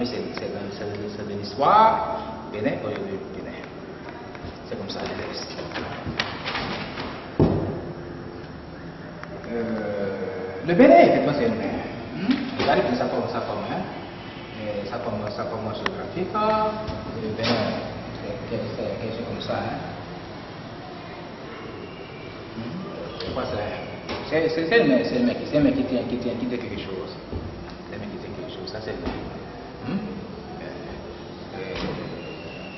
c'est l'histoire. C'est comme ça, les restes. Euh, le Bénin, c'est une mer. Hmm? Que ça hein? Et ça ça. Le Bénin, c'est quelque chose comme ça, hein? Hmm? C'est quoi ça? C'est qui tient, quelque chose. C'est le mec qui tient quelque chose. Hmm? Euh, euh,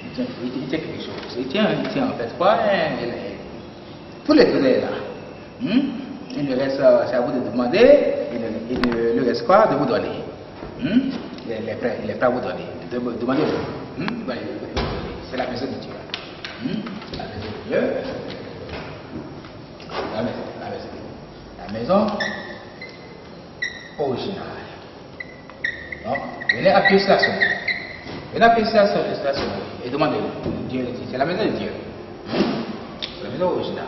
il, il, tient quelque chose. Il tient, il en fait quoi? Tous les trésors là. Hmm? Il ne reste, c'est à vous de demander, il, le reste quoi? De vous donner. Hmm? Il, est prêt, il est prêt à vous donner. De, demandez hmm? C'est la maison de Dieu. Hmm? La maison de Dieu. La maison, la maison. La maison originale. Donc, venez appuyer sur la sonnerie. Venez appuyer sur la et demandez Dieu, c'est la maison de Dieu. C'est la maison originale.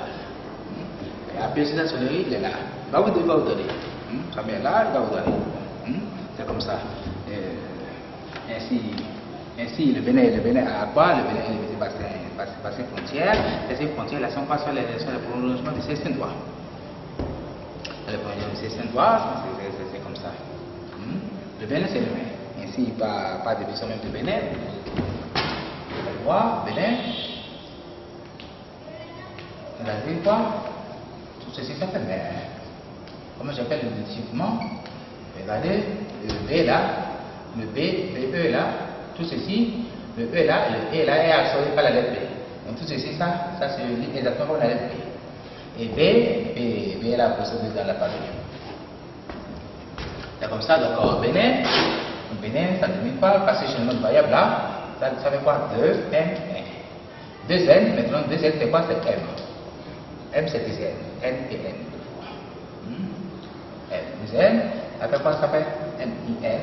Et sur la sonnerie, il est là. Il va vous, donner. Là, il va vous donner. C'est comme ça. Et ainsi, le Bénin, le à quoi? Le Bénin est passé, passé, frontières. Et ces frontières, là, sont pas sur, les, sur le prolongement de ces droits. Le prolongement de c'est comme ça. Le Bénin, c'est le Bénin. Ainsi, pas, pas de besoin même de Bénin. Bénin. Quoi Tout ceci, ça fait mer. Comment j'appelle Regardez, le B là, le B, le E là, tout ceci, le E là, le E là est absorbé par la lettre B. Donc tout ceci, ça, ça se lit exactement comme la lettre B. Et B, B, B est là procédé dans la parole. C'est comme ça, donc Bénin, au Bénin, ça ne pas passer chez notre variable là, ça, ça fait quoi? 2 M, N. 2 N, maintenant 2 N c'est quoi? C'est M. M c'est 2 N, N et N. Hmm? M, 2 N, ça fait quoi? Ça fait M, I, S.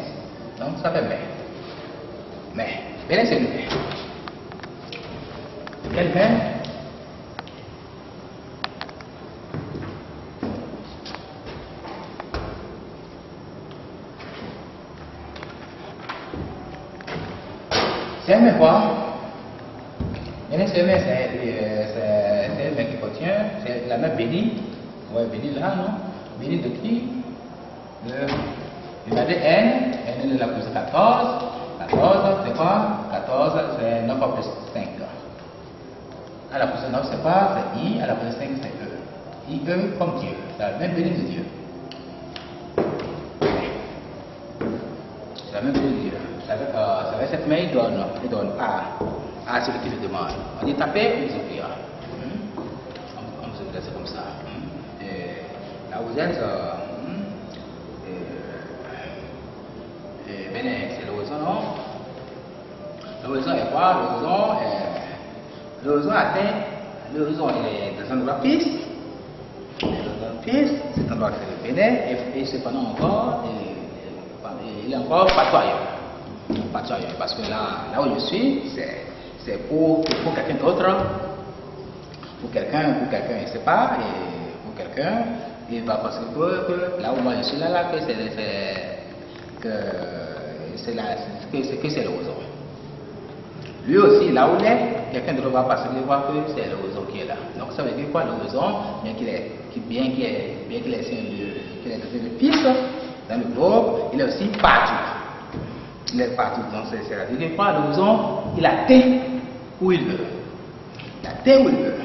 Donc ça fait mais. Mais, Bénin c'est le mais. Quel mais Mais quoi Bénin c'est un mais, c'est un qui contient, c'est la main bénie. Ouais, bénie là, non? Bénie de qui? Le, Regardez N, N est la plus 14. 14, c'est quoi? 14, c'est 9 plus 5. À la plus 9, c'est quoi? C'est I, à la plus 5, c'est E. I, E comme Dieu. C'est la même bénie de Dieu. C'est la même bénie de Dieu. Ça veut, euh, ça veut cette main, il donne, il donne A. A, c'est celui qui le demande. On dit taper, vous écrire. Hmm? On, vous écrit, comme ça. Hmm? Et là, vous êtes. Euh, Bénin, c'est l'horizon, non? L'horizon est quoi? L'horizon est... L'horizon atteint... L'horizon est dans un endroit fixe. Cet endroit c'est le Bénin, et, et cependant encore, et, et, il est encore parce que là, là où je suis, c'est pour, pour quelqu'un d'autre, pour quelqu'un, pour quelqu'un, il ne sait pas, et pour quelqu'un, il va penser que, là où moi je suis là, là, que c'est c'est que, c'est l'ozon. Lui aussi, là où il est, quelqu'un d'autre va passer et voir que c'est l'ozon qui est là. Donc ça veut dire quoi l'ozon, bien qu'il est, bien qu'il est, bien qu'il est, qu'il est de piste dans le globe, il est aussi partout. Il est partout. Donc c'est à dire quoi l'ozon, il atteint où il veut. Il atteint où il veut.